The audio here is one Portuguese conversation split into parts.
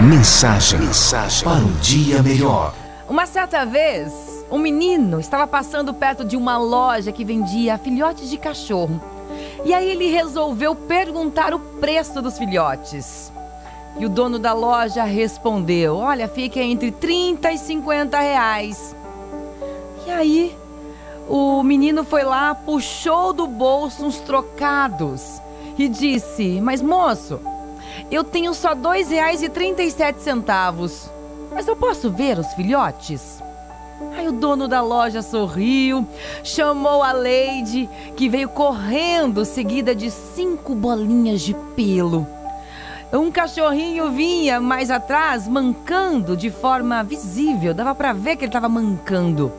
Mensagem, mensagem para um dia melhor. Uma certa vez, um menino estava passando perto de uma loja que vendia filhotes de cachorro. E aí ele resolveu perguntar o preço dos filhotes. E o dono da loja respondeu: Olha, fica entre 30 e 50 reais. E aí, o menino foi lá, puxou do bolso uns trocados e disse: Mas moço, eu tenho só R$ 2,37. Mas eu posso ver os filhotes? Aí o dono da loja sorriu, chamou a Lady, que veio correndo, seguida de cinco bolinhas de pelo. Um cachorrinho vinha mais atrás, mancando de forma visível, dava para ver que ele estava mancando.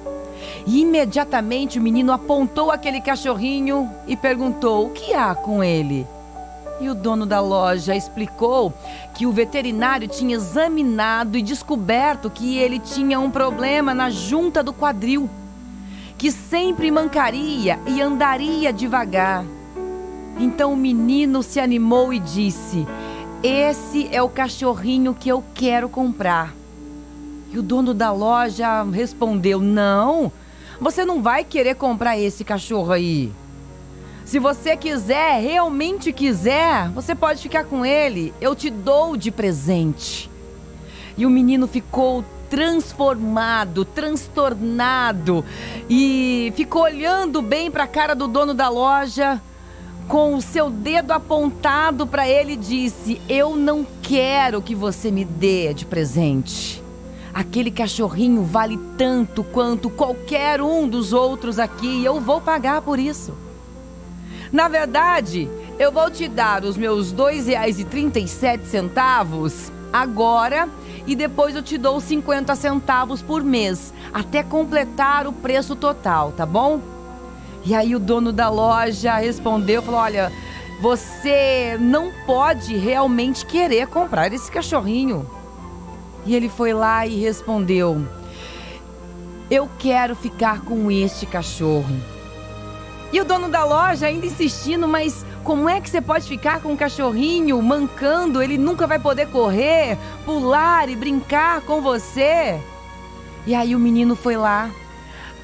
E imediatamente o menino apontou aquele cachorrinho e perguntou: O que há com ele? E o dono da loja explicou que o veterinário tinha examinado e descoberto que ele tinha um problema na junta do quadril, que sempre mancaria e andaria devagar. Então o menino se animou e disse: Esse é o cachorrinho que eu quero comprar. E o dono da loja respondeu: Não, você não vai querer comprar esse cachorro aí. Se você quiser, realmente quiser, você pode ficar com ele. Eu te dou de presente. E o menino ficou transformado, transtornado e ficou olhando bem para a cara do dono da loja. Com o seu dedo apontado para ele, disse: Eu não quero que você me dê de presente. Aquele cachorrinho vale tanto quanto qualquer um dos outros aqui e eu vou pagar por isso. Na verdade, eu vou te dar os meus R$ 2,37 agora e depois eu te dou 50 centavos por mês, até completar o preço total, tá bom? E aí o dono da loja respondeu, falou: "Olha, você não pode realmente querer comprar esse cachorrinho". E ele foi lá e respondeu: "Eu quero ficar com este cachorro". E o dono da loja ainda insistindo, mas como é que você pode ficar com um cachorrinho mancando? Ele nunca vai poder correr, pular e brincar com você. E aí o menino foi lá,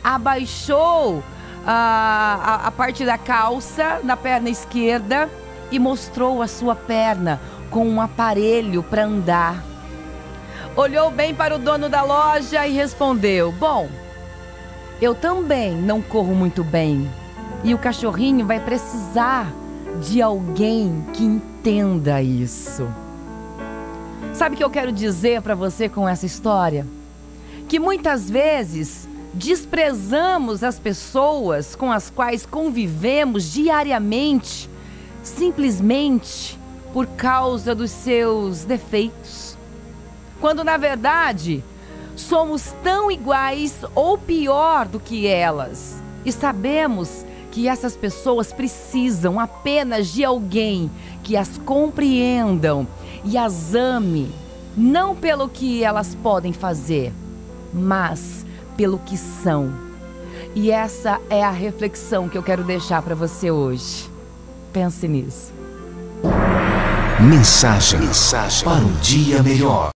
abaixou a, a, a parte da calça na perna esquerda e mostrou a sua perna com um aparelho para andar. Olhou bem para o dono da loja e respondeu: Bom, eu também não corro muito bem e o cachorrinho vai precisar de alguém que entenda isso. Sabe o que eu quero dizer para você com essa história? Que muitas vezes desprezamos as pessoas com as quais convivemos diariamente, simplesmente por causa dos seus defeitos. Quando na verdade somos tão iguais ou pior do que elas e sabemos que essas pessoas precisam apenas de alguém que as compreendam e as ame, não pelo que elas podem fazer, mas pelo que são. E essa é a reflexão que eu quero deixar para você hoje. Pense nisso. Mensagem, mensagem para um dia melhor.